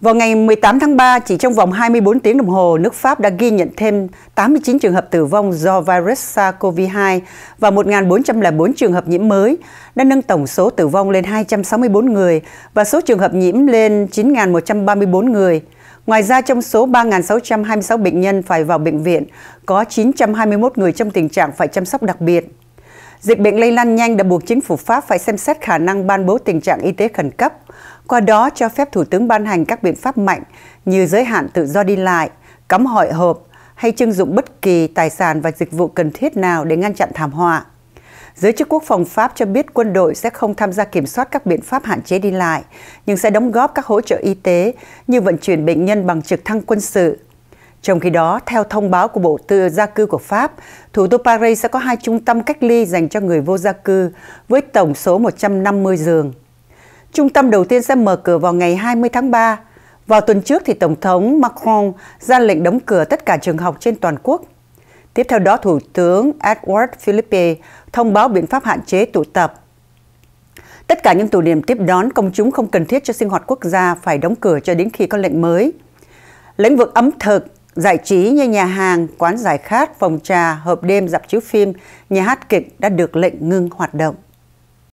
Vào ngày 18 tháng 3, chỉ trong vòng 24 tiếng đồng hồ, nước Pháp đã ghi nhận thêm 89 trường hợp tử vong do virus SARS-CoV-2 và 1.404 trường hợp nhiễm mới, đã nâng tổng số tử vong lên 264 người và số trường hợp nhiễm lên 9.134 người. Ngoài ra, trong số 3.626 bệnh nhân phải vào bệnh viện, có 921 người trong tình trạng phải chăm sóc đặc biệt. Dịch bệnh lây lan nhanh đã buộc chính phủ Pháp phải xem xét khả năng ban bố tình trạng y tế khẩn cấp, qua đó cho phép Thủ tướng ban hành các biện pháp mạnh như giới hạn tự do đi lại, cấm hội họp hay trưng dụng bất kỳ tài sản và dịch vụ cần thiết nào để ngăn chặn thảm họa. Giới chức quốc phòng Pháp cho biết quân đội sẽ không tham gia kiểm soát các biện pháp hạn chế đi lại, nhưng sẽ đóng góp các hỗ trợ y tế như vận chuyển bệnh nhân bằng trực thăng quân sự. Trong khi đó, theo thông báo của Bộ Tư Gia cư của Pháp, thủ đô Paris sẽ có hai trung tâm cách ly dành cho người vô gia cư với tổng số 150 giường. Trung tâm đầu tiên sẽ mở cửa vào ngày 20 tháng 3. Vào tuần trước thì Tổng thống Macron ra lệnh đóng cửa tất cả trường học trên toàn quốc. Tiếp theo đó, Thủ tướng Edward Philippe thông báo biện pháp hạn chế tụ tập. Tất cả những tụ điểm tiếp đón công chúng không cần thiết cho sinh hoạt quốc gia phải đóng cửa cho đến khi có lệnh mới. Lĩnh vực ẩm thực, giải trí như nhà hàng, quán giải khát, phòng trà, hộp đêm, dạp chiếu phim, nhà hát kịch đã được lệnh ngưng hoạt động.